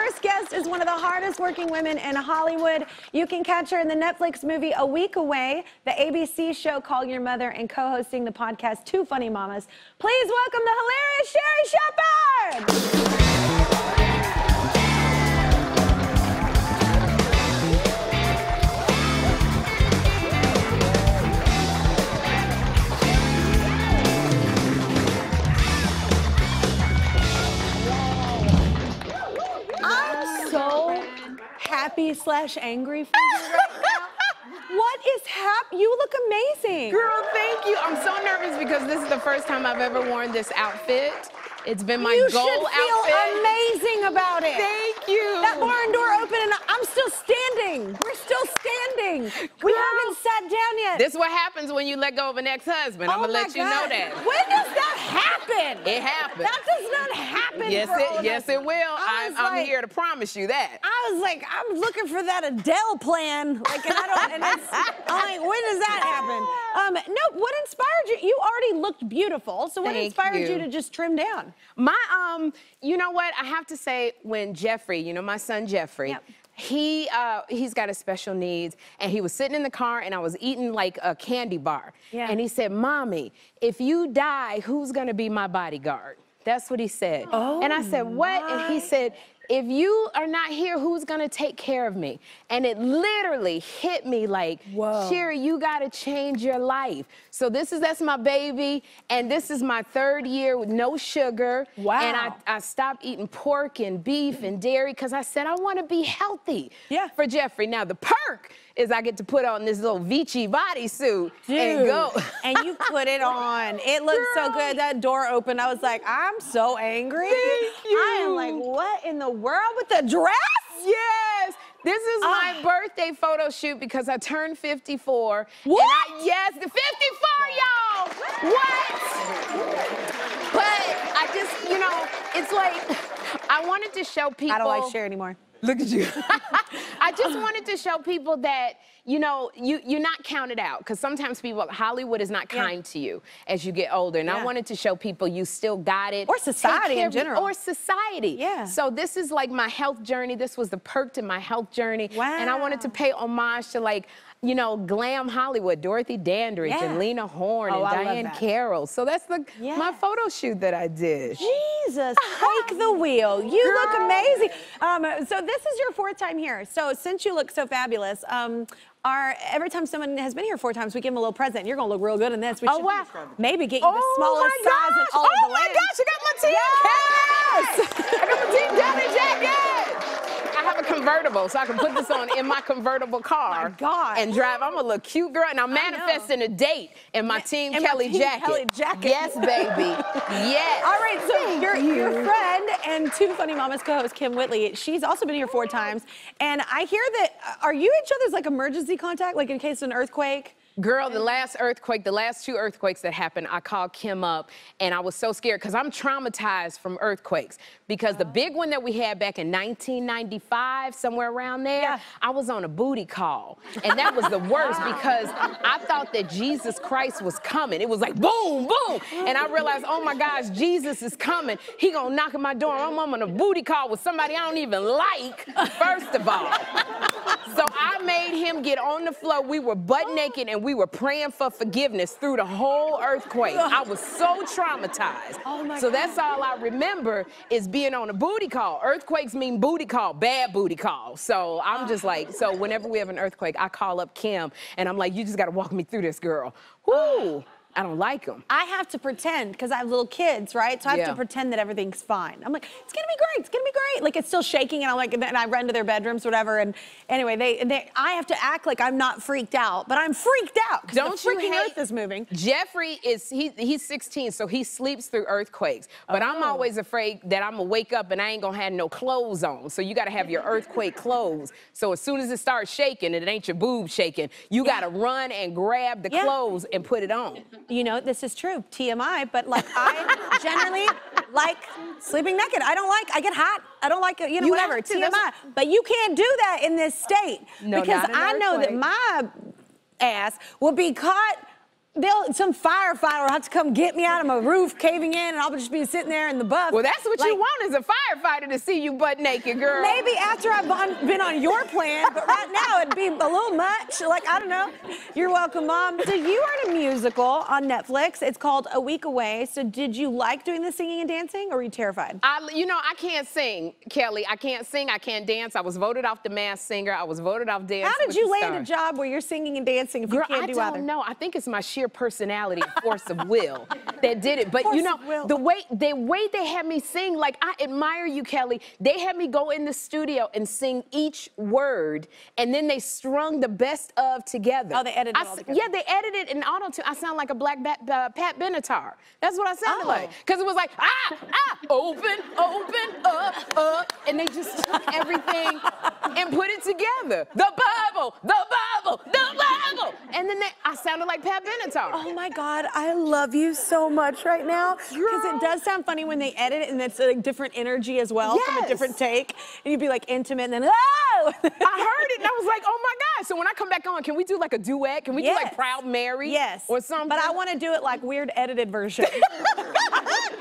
first guest is one of the hardest working women in Hollywood. You can catch her in the Netflix movie A Week Away, the ABC show Call Your Mother, and co hosting the podcast Two Funny Mamas. Please welcome the hilarious Sherri Shepherd! Happy slash angry for you right now. What is hap? You look amazing. Girl, thank you. I'm so nervous because this is the first time I've ever worn this outfit. It's been my you goal should feel outfit. amazing about it. Thank you. That barn door open and I'm still standing. We're still standing. We Girl. haven't sat down yet. This is what happens when you let go of an ex-husband. I'm Oh gonna my let you know that. When does that happen? It happens. That does not happen. yes, it yes it will. I I'm, I'm like- here to promise you that. I was like, I'm looking for that Adele plan. Like, and I don't, and it's, I'm like, when does that happen? Um, no, what inspired you? You already looked beautiful. So what Thank inspired you. you. to just trim down? My um, you know what? I have to say, when Jeffrey, you know, my son Jeffrey, Yep. He uh, he's got a special needs, and he was sitting in the car, and I was eating like a candy bar, Yeah. and he said, "Mommy, if you die, who's gonna be my bodyguard?" That's what he said. Oh, and I said, "What?" And he said. If you are not here, who's gonna take care of me? And it literally hit me like, Whoa. Sherri, you gotta change your life. So this is that's my baby, and this is my third year with no sugar. Wow. And I, I stopped eating pork and beef and dairy because I said I want to be healthy. Yeah. For Jeffrey. Now the perk is I get to put on this little Vici bodysuit and go. and you put it on. It looked so good. That door opened. I was like, I'm so angry. Thank I am like, what in the world with the dress? Yes. This is my Ah. birthday photo shoot because I turned 54. What? And I, yes, the 54, y'all. What? But I just, you know, it's like I wanted to show people. I don't like Cher anymore. Look at you. I just wanted to show people that, you know, you, you're not counted out. Because sometimes people, Hollywood is not Yeah. kind to you as you get older. And Yeah. I wanted to show people you still got it. Or society in care of you- general. Or society. Yeah. So this is like my health journey. This was the perk to my health journey. And I wanted to pay homage to like, you know, glam Hollywood, Dorothy Dandridge Yeah. and Lena Horne Oh, and I Diahann. Carroll. So that's the my photo shoot that I did. Jesus, take the wheel. You look amazing. Um, so this is your fourth time here. So since you look so fabulous, um, our, every time someone has been here four times, we give them a little present. You're gonna look real good in this. We Oh, wow. maybe get you the Oh smallest size in all of oh my gosh, I got my team Yes! I got my team Daddy jacket. I have a convertible, so I can put this on in my convertible car. My God. And drive. I'm a little cute girl, and I'm manifesting a date in my Team in my Kelly Team jacket. Kelly jacket. Yes, baby. yes. All right, so your, your friend and two funny mamas co-host Kym Whitley, she's also been here four times, and I hear that uh, are you each other's like emergency contact, like in case of an earthquake? Girl, the last earthquake, the last two earthquakes that happened, I called Kym up and I was so scared because I'm traumatized from earthquakes. Because the uh-huh. big one that we had back in 1995, somewhere around there, Yeah. I was on a booty call. And that was the worst because I thought that Jesus Christ was coming. It was like boom, boom. And I realized, oh my gosh, Jesus is coming. He gonna knock at my door. I'm on a booty call with somebody I don't even like, first of all. So I made him get on the floor. We were butt naked and we were praying for forgiveness through the whole earthquake. I was so traumatized. Oh my so that's all I remember is being on a booty call. Earthquakes mean booty call, bad booty call. So I'm just oh. like, so whenever we have an earthquake, I call up Kym and I'm like, you just gotta walk me through this, girl. Whoo! I don't like them. I have to pretend because I have little kids, right? So I have Yeah. to pretend that everything's fine. I'm like, it's gonna be great. It's gonna be great. Like it's still shaking, and I'm like, and I run to their bedrooms, whatever. And anyway, they, they I have to act like I'm not freaked out, but I'm freaked out Don't the you freaking hate- earth is moving. Jeffrey is he he's 16, so he sleeps through earthquakes. But I'm Oh. always afraid that I'm gonna wake up and I ain't gonna have no clothes on. So you gotta have your earthquake clothes. So as soon as it starts shaking, and it ain't your boob shaking, you gotta run and grab the Yeah. clothes and put it on. You know, this is true, TMI, but like I generally like sleeping naked. I don't like, I get hot. I don't like, uh, you know, You whatever, to, TMI. But you can't do that in this state No, because I know that my ass will be caught they'll some firefighter will have to come get me out of my roof caving in, and I'll just be sitting there in the buff. Well, that's what like, you want is a firefighter to see you butt naked, girl. Maybe after I've been on your plan, but right now it'd be a little much. Like I don't know. You're welcome, mom. So you are in a musical on Netflix. It's called A Week Away. So did you like doing the singing and dancing, or were you terrified? I, you know, I can't sing, Kelly. I can't sing. I can't dance. I was voted off the Masked Singer. I was voted off dance. How did you land a job where you're singing and dancing if Girl, you can't I do don't either? know. I think it's my sheer personality, and force of will that did it. But Force you know, the way the way they had me sing, like I admire you, Kelly. They had me go in the studio and sing each word, and then they strung the best of together. Oh, they edited I all together. Yeah, they edited in auto tune. I sound like a black ba- uh, Pat Benatar. That's what I sounded Oh. like. Because it was like ah ah open open up up, and they just took everything and put it together. The Bible, the Bible, the Bible, and then they, I sounded like Pat Benatar. Oh my God, I love you so much right now. Because it does sound funny when they edit it and it's a different energy as well from a different take. And you'd be like intimate and then, ah! Oh! I heard it and I was like, oh my God. So when I come back on, can we do like a duet? Can we do like Proud Mary? Yes. Or something? But I want to do it like weird edited version.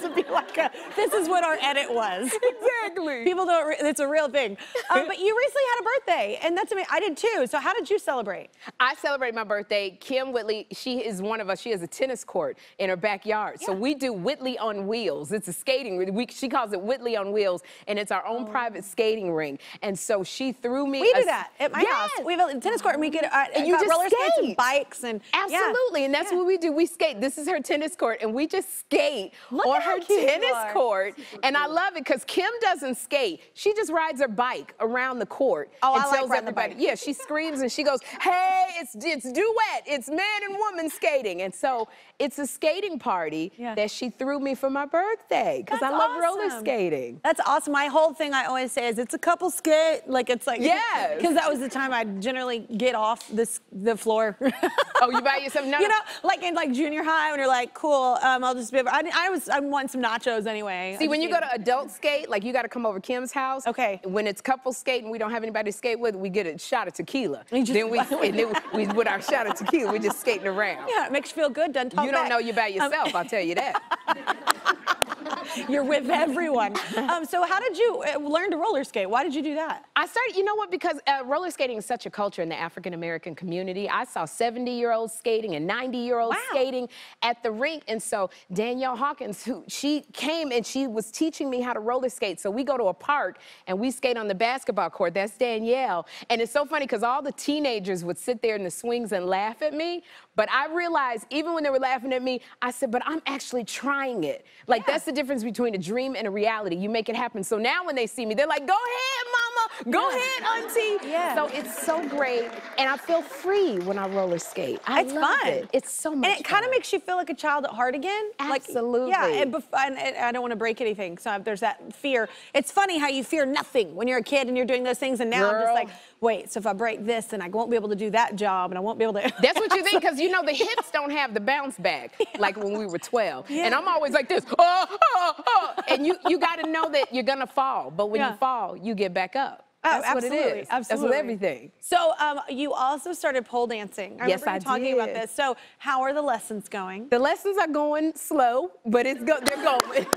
to be like, a, this is what our edit was. Exactly. People don't, re- it's a real thing. Um, but you recently had a birthday, and that's amazing. I did too. So how did you celebrate? I celebrate my birthday. Kym Whitley, she is one of us. She has a tennis court in her backyard. So we do Whitley on Wheels. It's a skating. We, she calls it Whitley on Wheels, and it's our own private skating ring. And so she threw me. We do that at my Yes. house. We have a tennis court, and we get uh, And you got just roller skates and bikes and yeah. Absolutely, and that's Yeah. what we do. We skate. This is her tennis court, and we just skate Look on her tennis court. And I love it because Kym doesn't skate. She just rides her bike around the court Oh, and I like tells the everybody. bike. Yeah, she screams and she goes, "Hey, it's it's duet. It's man and woman skating." And so it's a skating party Yeah. that she threw me for my birthday because I love roller skating. That's awesome. My whole thing I always say is it's a couple skate. Like it's like Yes. because that was the time I generally get off this the floor. Oh, you buy yourself? No, you know, like in like junior high when you're like, cool. Um, I'll just be. I, I was I want some nachos anyway. See, when you go to adult skate, like you got to come over Kym's house. Okay. When it's couple skate and we don't have anybody to skate with, we get a shot of tequila. Just- then we, and then we, with our shot of tequila, we're just skating around. yeah, it makes you feel good. Talk You don't back. know you by Um, yourself, I'll tell you that. you're with everyone. um, so how did you uh, learn to roller skate? Why did you do that? I started, you know what, because uh, roller skating is such a culture in the African American community. I saw 70 year olds skating and 90 year olds Wow. skating at the rink. And so Danielle Hawkins, who she came and she was teaching me how to roller skate. So we go to a park and we skate on the basketball court. That's Danielle. And it's so funny because all the teenagers would sit there in the swings and laugh at me. But I realized even when they were laughing at me, I said, but I'm actually trying it. Like that's the difference between a dream and a reality. You make it happen. So now when they see me, they're like, go ahead, mama. Go Yeah. ahead, auntie. Yeah. So it's so great. And I feel free when I roller skate. I It's love fun. it. It's so much And it kind of makes you feel like a child at heart again. Like, Absolutely. yeah, and, bef- and, and I don't want to break anything, so um, there's that fear. It's funny how you fear nothing when you're a kid and you're doing those things, and now I'm just like, wait, so if I break this, then I won't be able to do that job, and I won't be able to. That's what you think, because you know the hips don't have the bounce back like when we were 12. Yeah. And I'm always like this, oh, oh, oh. And you, you got to know that you're going to fall. But when Yeah. you fall, you get back up. Oh, That's what it absolutely. Absolutely. That's with everything. So um, you also started pole dancing. I Yes, remember I talking about did. this. So how are the lessons going? The lessons are going slow, but it's go- they're going.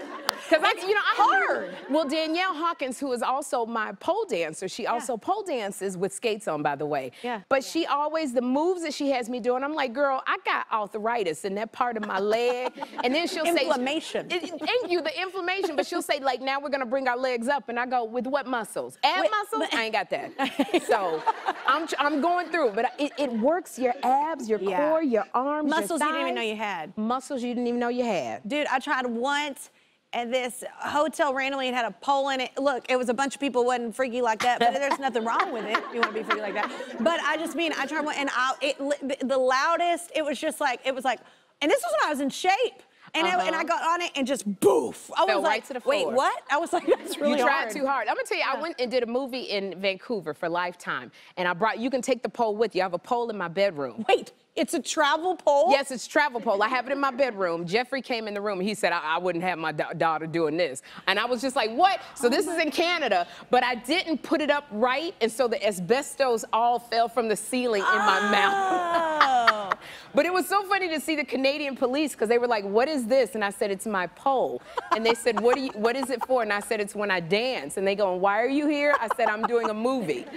Because I, you know, I hard. Well, Danielle Hawkins, who is also my pole dancer, she also pole dances with skates on, by the way. Yeah. But she always the moves that she has me doing. I'm like, girl, I got arthritis in that part of my leg, and then she'll say Inflammation. It- it- Thank you, the inflammation. But she'll say like, now we're gonna bring our legs up, and I go with what muscles? Ab Wait, muscles? I ain't got that. so I'm I'm going through, but it, it works your abs, your Yeah. core, your arms, your Muscles you didn't even know you had. Muscles you didn't even know you had. Dude, I tried once and this hotel randomly had a pole in it. Look, it was a bunch of people wasn't freaky like that, but there's nothing wrong with it. You want to be freaky like that. But I just mean, I tried one and I, it, the, the loudest, it was just like, it was like, and this was when I was in shape. And, I, and I Uh-huh. got on it and just boof. I was Fell like, right to the wait, what? I was like, that's really you tried hard. too hard. I'm gonna tell you, I went and did a movie in Vancouver for Lifetime, and I brought. You can take the pole with you. I have a pole in my bedroom. Wait, it's a travel pole? Yes, it's travel pole. I have it in my bedroom. Jeffrey came in the room. And he said I, I wouldn't have my da- daughter doing this, and I was just like, "What?" So this is in Canada, but I didn't put it up right, and so the asbestos all fell from the ceiling in my mouth. Oh. But it was so funny to see the Canadian police because they were like, "What is this?" And I said, "It's my pole." And they said, "What do you? What is it for?" And I said, "It's when I dance." And they go, "Why are you here?" I said, "I'm doing a movie."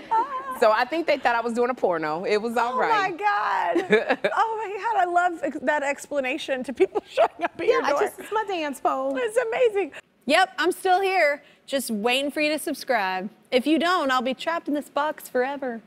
So I think they thought I was doing a porno. It was all oh right. my God. oh my God. I love ex- that explanation to people showing up at your I door. just, it's my dance pole. It's amazing. Yep, I'm still here, just waiting for you to subscribe. If you don't, I'll be trapped in this box forever.